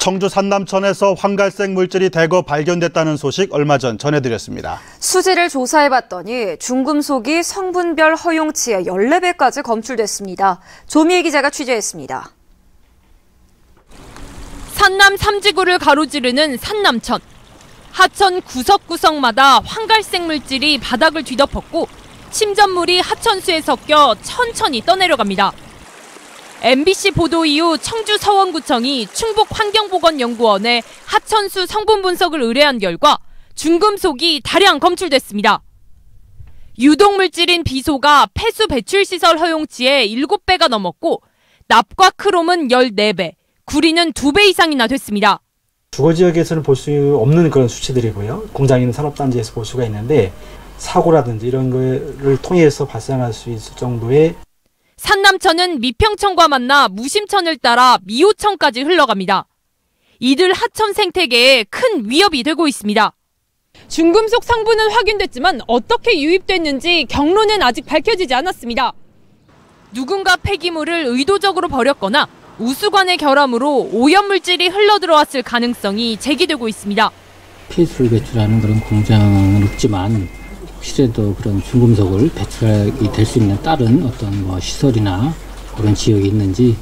청주 산남천에서 황갈색 물질이 대거 발견됐다는 소식 얼마 전 전해드렸습니다. 수지를 조사해봤더니 중금속이 성분별 허용치의 14배까지 검출됐습니다. 조미애 기자가 취재했습니다. 산남 3지구를 가로지르는 산남천. 하천 구석구석마다 황갈색 물질이 바닥을 뒤덮었고 침전물이 하천수에 섞여 천천히 떠내려갑니다. MBC 보도 이후 청주 서원구청이 충북 환경보건연구원에 하천수 성분 분석을 의뢰한 결과 중금속이 다량 검출됐습니다. 유독물질인 비소가 폐수 배출시설 허용치의 7배가 넘었고 납과 크롬은 14배, 구리는 2배 이상이나 됐습니다. 주거 지역에서는 볼 수 없는 그런 수치들이고요. 공장 있는 산업단지에서 볼 수가 있는데 사고라든지 이런 거를 통해서 발생할 수 있을 정도의 산남천은 미평천과 만나 무심천을 따라 미호천까지 흘러갑니다. 이들 하천 생태계에 큰 위협이 되고 있습니다. 중금속 성분은 확인됐지만 어떻게 유입됐는지 경로는 아직 밝혀지지 않았습니다. 누군가 폐기물을 의도적으로 버렸거나 우수관의 결함으로 오염물질이 흘러들어왔을 가능성이 제기되고 있습니다. 폐수를 배출하는 그런 공장은 없지만 혹시라도 그런 중금속을 배출이 될 수 있는 다른 어떤 뭐 시설이나 그런 지역이 있는지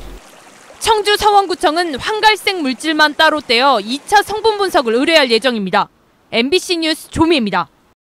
청주 서원구청은 황갈색 물질만 따로 떼어 2차 성분 분석을 의뢰할 예정입니다. MBC 뉴스 조미입니다.